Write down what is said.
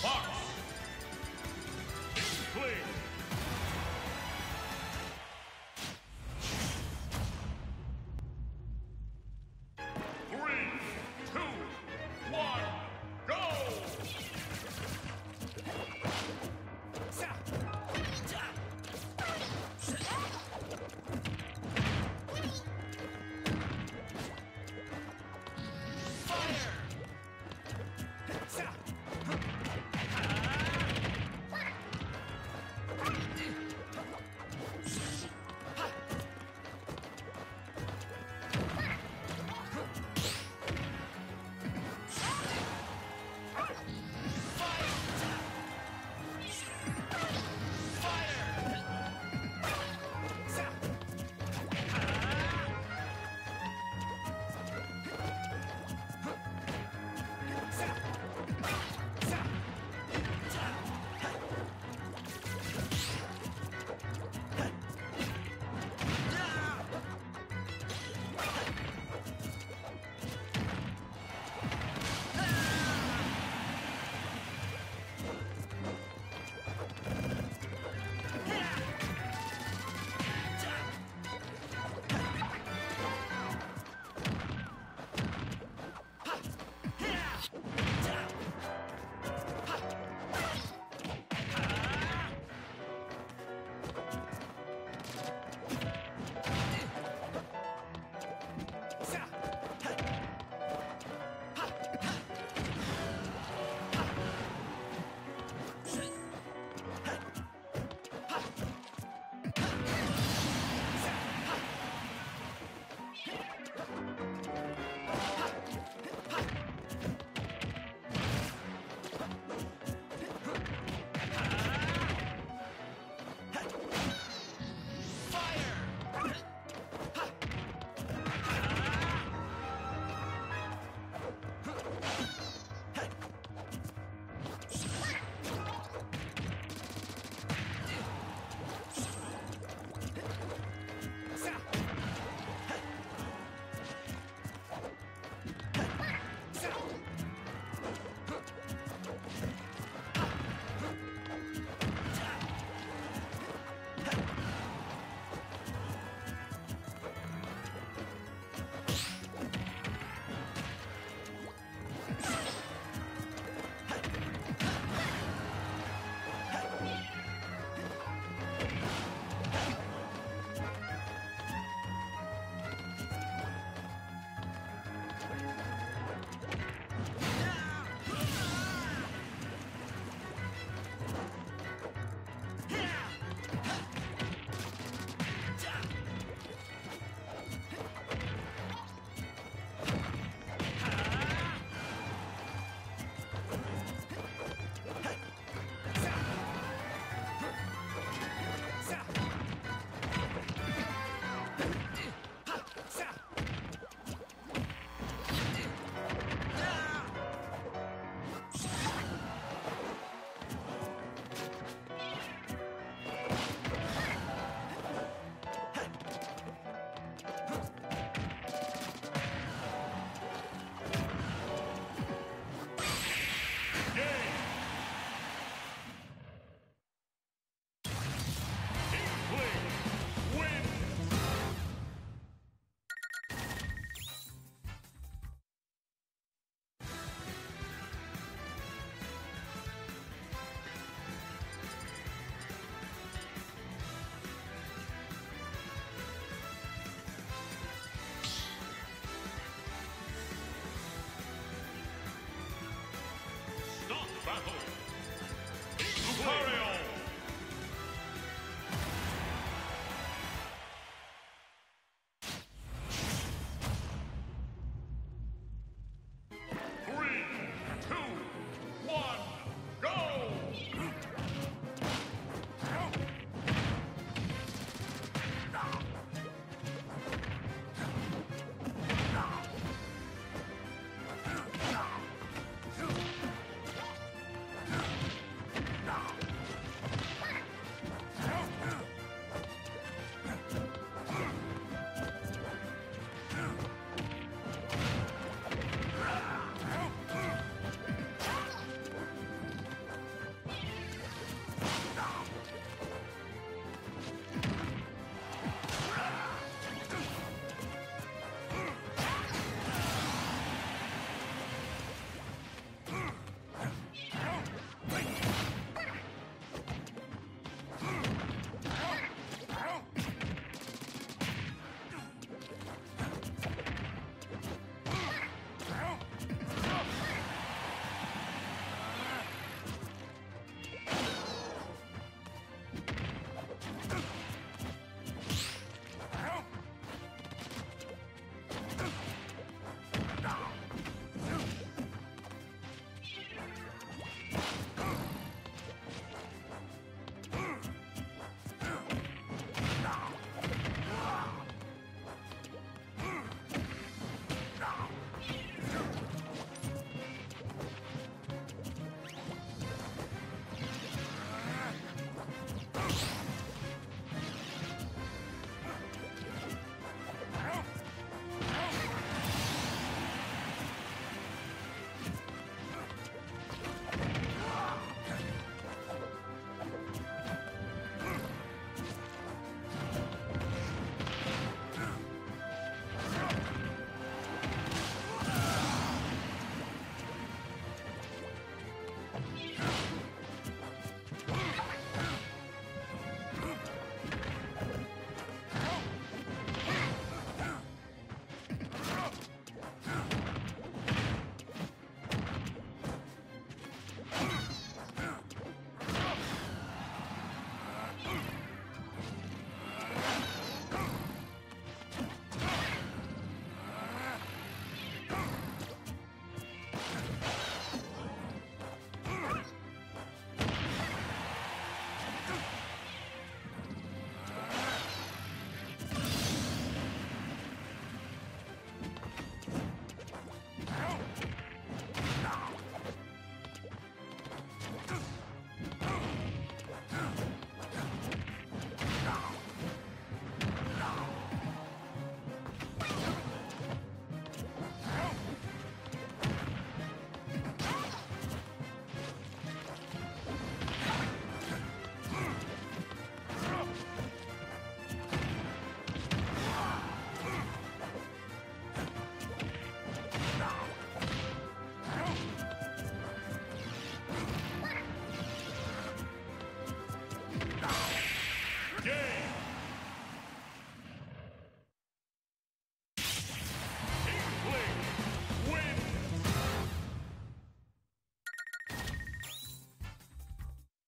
Fox. Inkling.